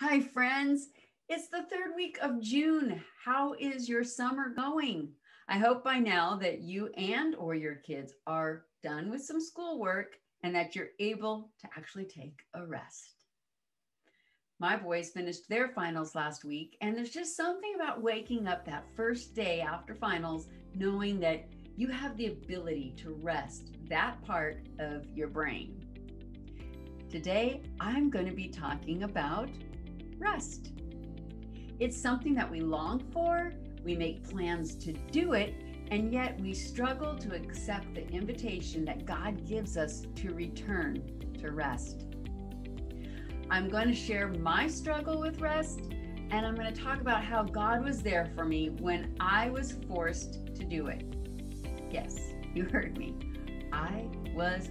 Hi, friends. It's the third week of June. How is your summer going? I hope by now that you and or your kids are done with some schoolwork and that you're able to actually take a rest. My boys finished their finals last week, and there's just something about waking up that first day after finals knowing that you have the ability to rest that part of your brain. Today, I'm going to be talking about rest. It's something that we long for, we make plans to do it, and yet we struggle to accept the invitation that God gives us to return to rest. I'm going to share my struggle with rest, and I'm going to talk about how God was there for me when I was forced to do it. Yes, you heard me. I was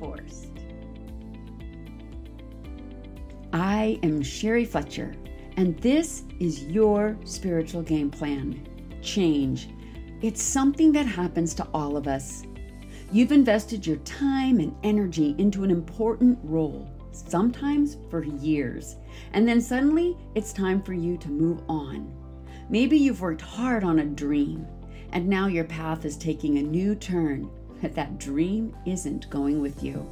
forced. I am Cheri Fletcher, and this is your spiritual game plan change. It's something that happens to all of us. You've invested your time and energy into an important role, sometimes for years, and then suddenly it's time for you to move on. Maybe you've worked hard on a dream, and now your path is taking a new turn, but that dream isn't going with you.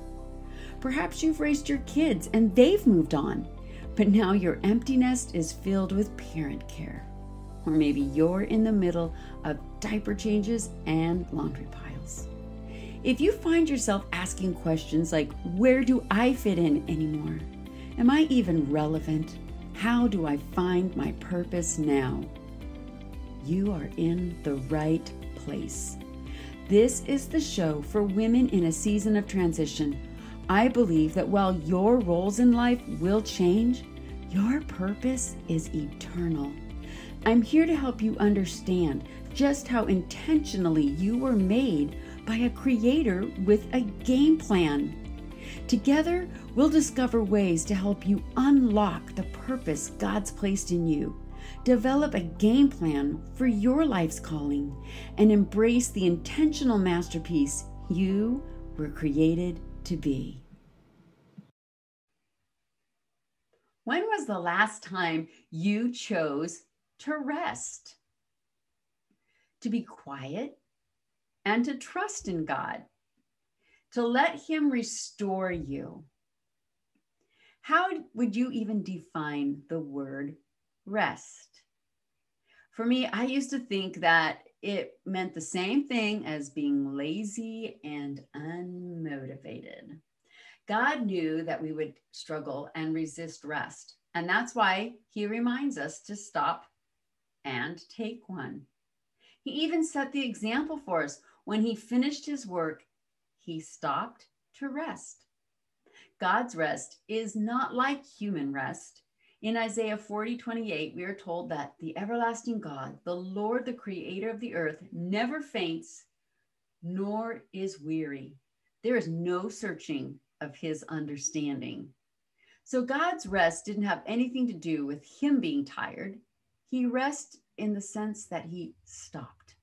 Perhaps you've raised your kids and they've moved on, but now your empty nest is filled with parent care. Or maybe you're in the middle of diaper changes and laundry piles. If you find yourself asking questions like, Where do I fit in anymore? Am I even relevant? How do I find my purpose now? You are in the right place. This is the show for women in a season of transition I believe that while your roles in life will change, your purpose is eternal. I'm here to help you understand just how intentionally you were made by a creator with a game plan. Together, we'll discover ways to help you unlock the purpose God's placed in you, develop a game plan for your life's calling, and embrace the intentional masterpiece you were created to be. When was the last time you chose to rest? To be quiet and to trust in God, to let Him restore you. How would you even define the word rest? For me, I used to think that it meant the same thing as being lazy and unmotivated. God knew that we would struggle and resist rest. And that's why he reminds us to stop and take one. He even set the example for us. When he finished his work, he stopped to rest. God's rest is not like human rest. In Isaiah 40, 28, we are told that the everlasting God, the Lord, the creator of the earth, never faints nor is weary. There is no searching of his understanding. So God's rest didn't have anything to do with him being tired. He rested in the sense that he stopped.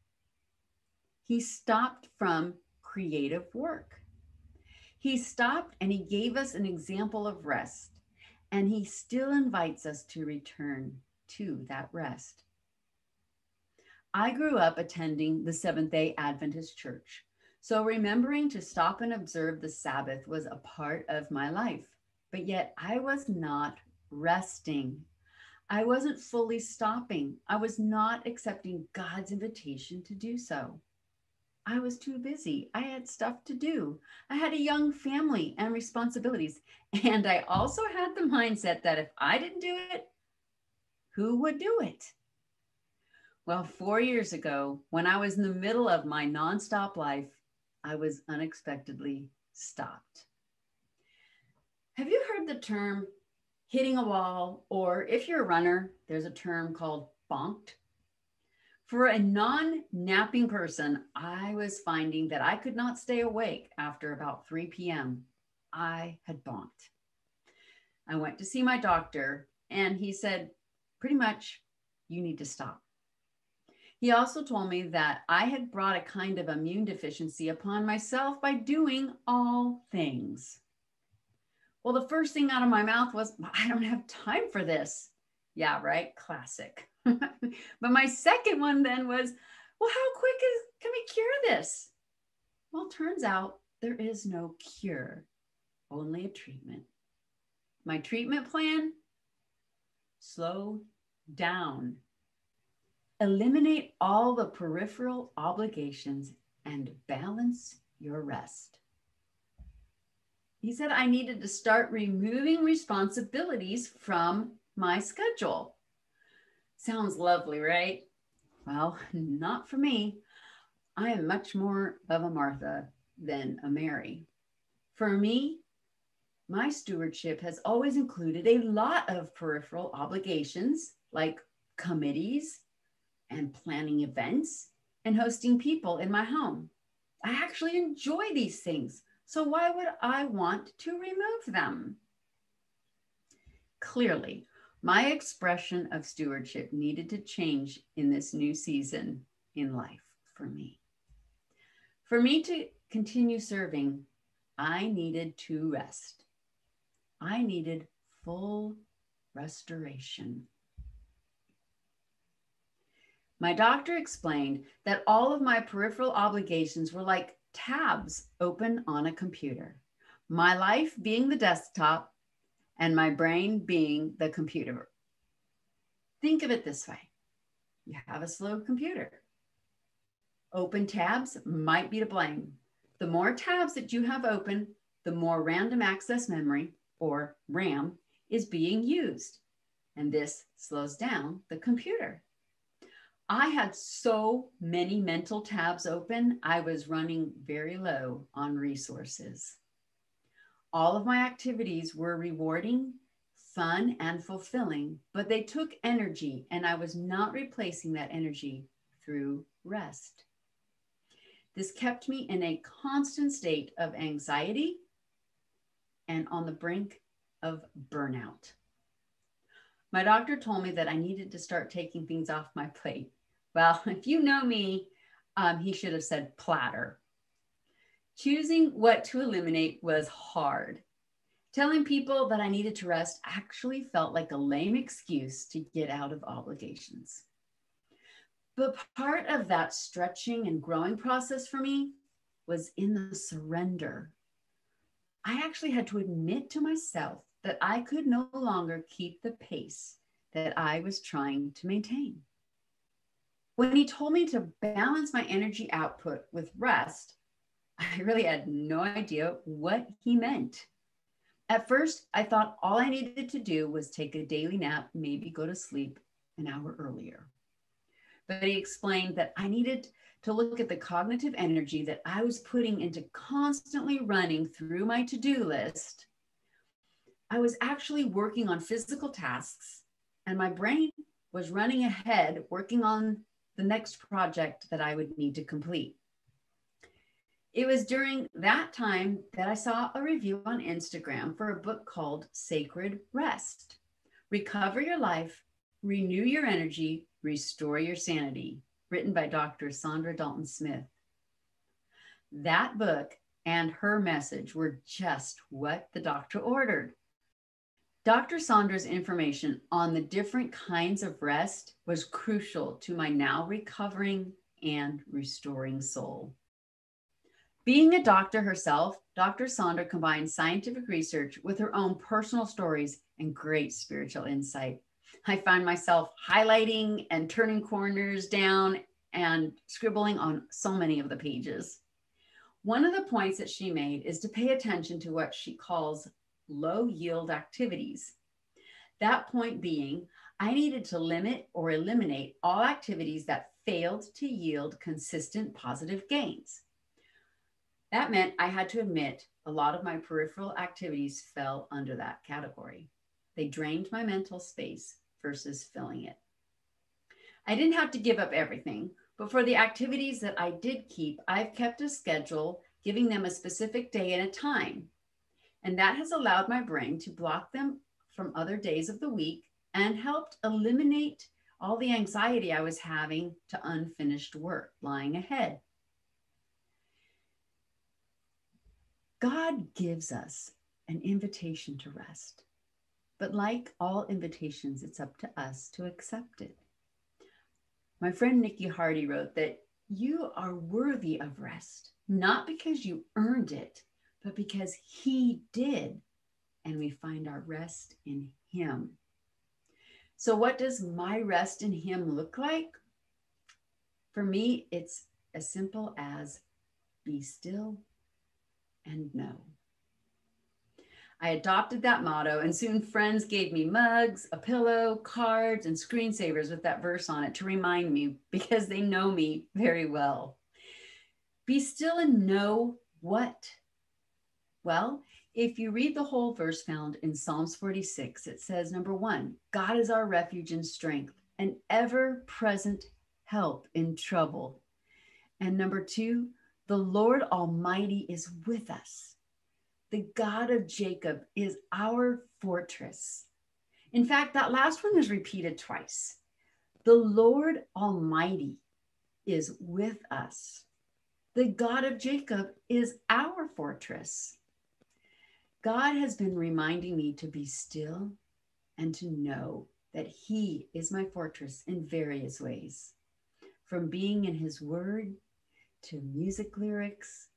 He stopped from creative work. He stopped and he gave us an example of rest, and he still invites us to return to that rest. I grew up attending the Seventh day Adventist Church. So remembering to stop and observe the Sabbath was a part of my life, but yet I was not resting. I wasn't fully stopping. I was not accepting God's invitation to do so. I was too busy. I had stuff to do. I had a young family and responsibilities. And I also had the mindset that if I didn't do it, who would do it? Well, four years ago, when I was in the middle of my nonstop life, I was unexpectedly stopped. Have you heard the term hitting a wall? Or if you're a runner, there's a term called bonked. For a non napping person, I was finding that I could not stay awake after about 3 p.m. I had bonked. I went to see my doctor, and he said, pretty much, you need to stop. He also told me that I had brought a kind of immune deficiency upon myself by doing all things. Well, the first thing out of my mouth was, I don't have time for this. Yeah, right. Classic. but my second one then was, well, how quick is, can we cure this? Well, turns out there is no cure, only a treatment. My treatment plan slow down. Eliminate all the peripheral obligations and balance your rest. He said I needed to start removing responsibilities from my schedule. Sounds lovely, right? Well, not for me. I am much more of a Martha than a Mary. For me, my stewardship has always included a lot of peripheral obligations like committees and planning events and hosting people in my home. I actually enjoy these things. So why would I want to remove them? Clearly, my expression of stewardship needed to change in this new season in life for me. For me to continue serving, I needed to rest. I needed full restoration. My doctor explained that all of my peripheral obligations were like tabs open on a computer, my life being the desktop and my brain being the computer. Think of it this way you have a slow computer. Open tabs might be to blame. The more tabs that you have open, the more random access memory, or RAM, is being used. And this slows down the computer. I had so many mental tabs open, I was running very low on resources. All of my activities were rewarding, fun, and fulfilling, but they took energy, and I was not replacing that energy through rest. This kept me in a constant state of anxiety and on the brink of burnout. My doctor told me that I needed to start taking things off my plate. Well, if you know me, um, he should have said platter. Choosing what to eliminate was hard. Telling people that I needed to rest actually felt like a lame excuse to get out of obligations. But part of that stretching and growing process for me was in the surrender. I actually had to admit to myself that I could no longer keep the pace that I was trying to maintain. When he told me to balance my energy output with rest, I really had no idea what he meant. At first, I thought all I needed to do was take a daily nap, maybe go to sleep an hour earlier. But he explained that I needed to look at the cognitive energy that I was putting into constantly running through my to do list. I was actually working on physical tasks, and my brain was running ahead, working on the next project that I would need to complete. It was during that time that I saw a review on Instagram for a book called Sacred Rest Recover Your Life, Renew Your Energy, Restore Your Sanity, written by Dr. Saundra Dalton Smith. That book and her message were just what the doctor ordered. Dr. Saundra's information on the different kinds of rest was crucial to my now recovering and restoring soul. Being a doctor herself, Dr. Saundra combines scientific research with her own personal stories and great spiritual insight. I find myself highlighting and turning corners down and scribbling on so many of the pages. One of the points that she made is to pay attention to what she calls low yield activities. That point being, I needed to limit or eliminate all activities that failed to yield consistent positive gains. That meant I had to admit a lot of my peripheral activities fell under that category. They drained my mental space versus filling it. I didn't have to give up everything, but for the activities that I did keep, I've kept a schedule, giving them a specific day and a time. And that has allowed my brain to block them from other days of the week and helped eliminate all the anxiety I was having to unfinished work lying ahead. God gives us an invitation to rest. But like all invitations, it's up to us to accept it. My friend Nikki Hardy wrote that you are worthy of rest, not because you earned it, but because He did. And we find our rest in Him. So, what does my rest in Him look like? For me, it's as simple as be still and know. I adopted that motto, and soon friends gave me mugs, a pillow, cards, and screensavers with that verse on it to remind me because they know me very well. Be still and know what? Well, if you read the whole verse found in Psalms 46, it says, number one, God is our refuge and strength, an ever present help in trouble. And number two, the Lord Almighty is with us the God of Jacob is our fortress. In fact, that last one is repeated twice. The Lord Almighty is with us. The God of Jacob is our fortress. God has been reminding me to be still and to know that He is my fortress in various ways, from being in His Word to music lyrics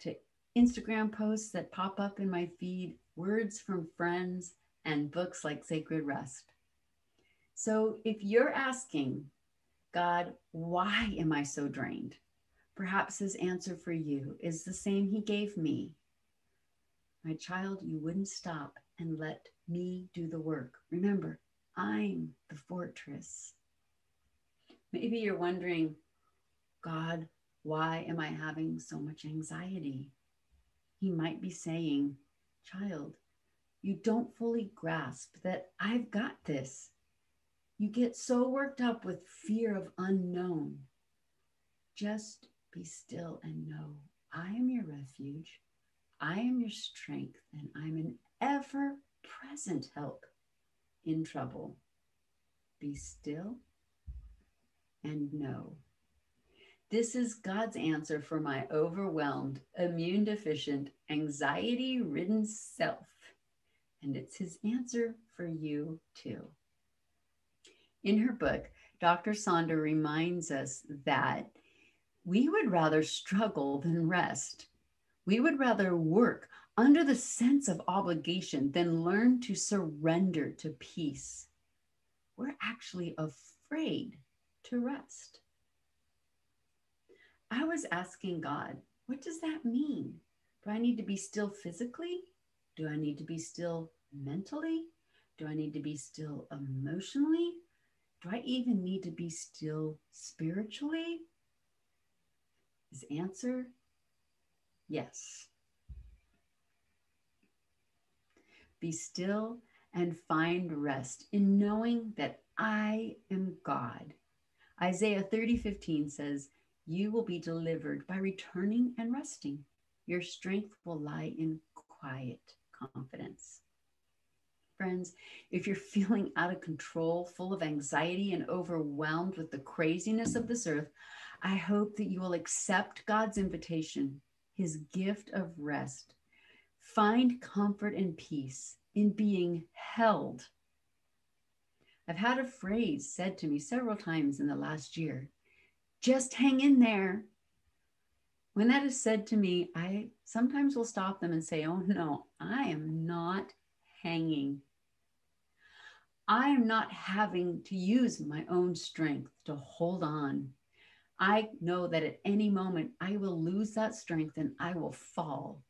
to Instagram posts that pop up in my feed, words from friends, and books like Sacred Rest. So if you're asking, God, why am I so drained? Perhaps his answer for you is the same he gave me. My child, you wouldn't stop and let me do the work. Remember, I'm the fortress. Maybe you're wondering, God, why am I having so much anxiety? he might be saying, Child, you don't fully grasp that I've got this. You get so worked up with fear of unknown. Just be still and know I am your refuge, I am your strength, and I'm an ever present help in trouble. Be still and know this is God's answer for my overwhelmed, immune deficient, anxiety ridden self. And it's his answer for you too. In her book, Dr. Saundra reminds us that we would rather struggle than rest. We would rather work under the sense of obligation than learn to surrender to peace. We're actually afraid to rest. I was asking God, what does that mean? Do I need to be still physically? Do I need to be still mentally? Do I need to be still emotionally? Do I even need to be still spiritually? His answer yes. Be still and find rest in knowing that I am God. Isaiah 30 15 says, you will be delivered by returning and resting. Your strength will lie in quiet confidence. Friends, if you're feeling out of control, full of anxiety, and overwhelmed with the craziness of this earth, I hope that you will accept God's invitation, his gift of rest. Find comfort and peace in being held. I've had a phrase said to me several times in the last year just hang in there. When that is said to me, I sometimes will stop them and say, Oh no, I am not hanging. I am not having to use my own strength to hold on. I know that at any moment I will lose that strength and I will fall.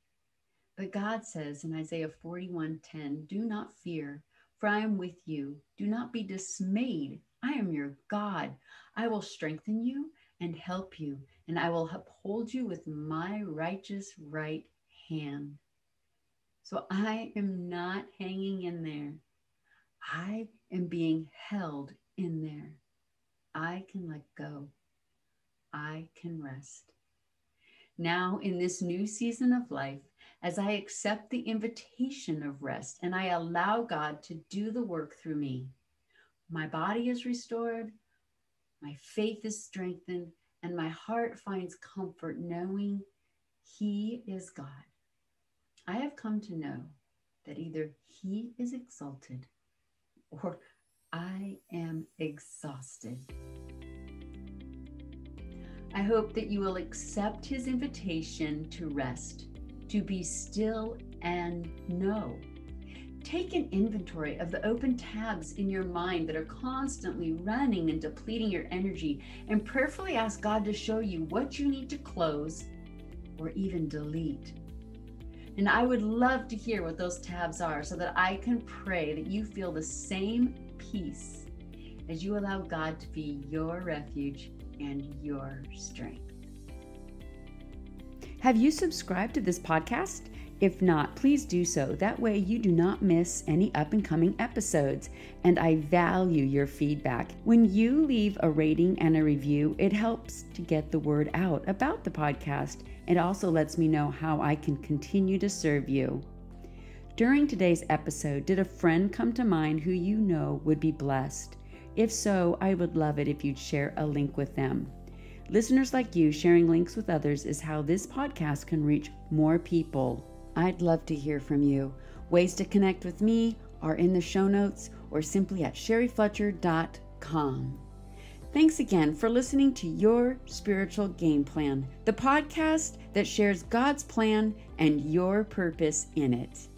But God says in Isaiah 41:10, Do not fear, for I am with you. Do not be dismayed. I am your God. I will strengthen you and help you, and I will uphold you with my righteous right hand. So I am not hanging in there. I am being held in there. I can let go. I can rest. Now, in this new season of life, as I accept the invitation of rest and I allow God to do the work through me, my body is restored, my faith is strengthened, and my heart finds comfort knowing He is God. I have come to know that either He is exalted or I am exhausted. I hope that you will accept His invitation to rest, to be still and know Take an inventory of the open tabs in your mind that are constantly running and depleting your energy, and prayerfully ask God to show you what you need to close or even delete. And I would love to hear what those tabs are so that I can pray that you feel the same peace as you allow God to be your refuge and your strength. Have you subscribed to this podcast? If not, please do so. That way, you do not miss any up and coming episodes. And I value your feedback. When you leave a rating and a review, it helps to get the word out about the podcast. It also lets me know how I can continue to serve you. During today's episode, did a friend come to mind who you know would be blessed? If so, I would love it if you'd share a link with them. Listeners like you sharing links with others is how this podcast can reach more people. I'd love to hear from you. Ways to connect with me are in the show notes or simply at cherifletcher.com. Thanks again for listening to Your Spiritual Game Plan, the podcast that shares God's plan and your purpose in it.